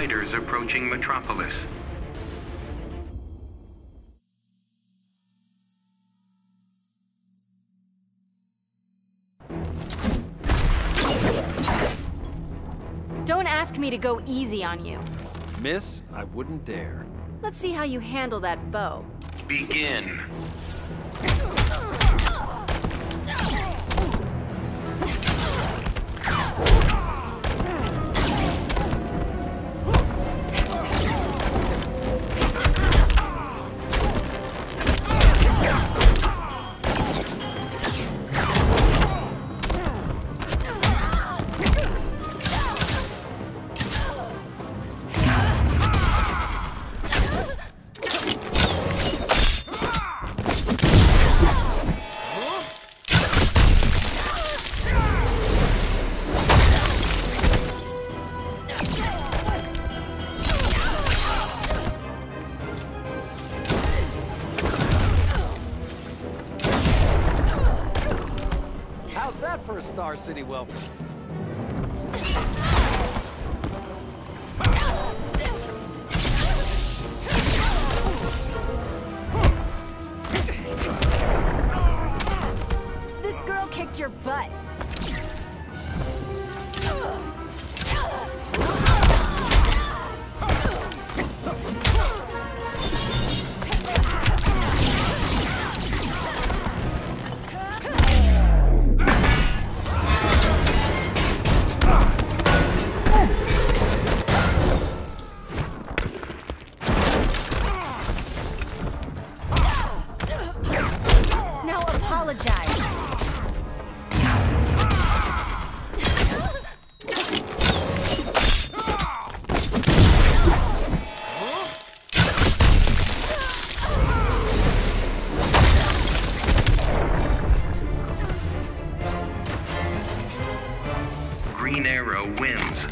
fighters approaching Metropolis. Don't ask me to go easy on you. Miss, I wouldn't dare. Let's see how you handle that bow. Begin. That for a Star City welcome? This girl kicked your butt. Green Arrow wins.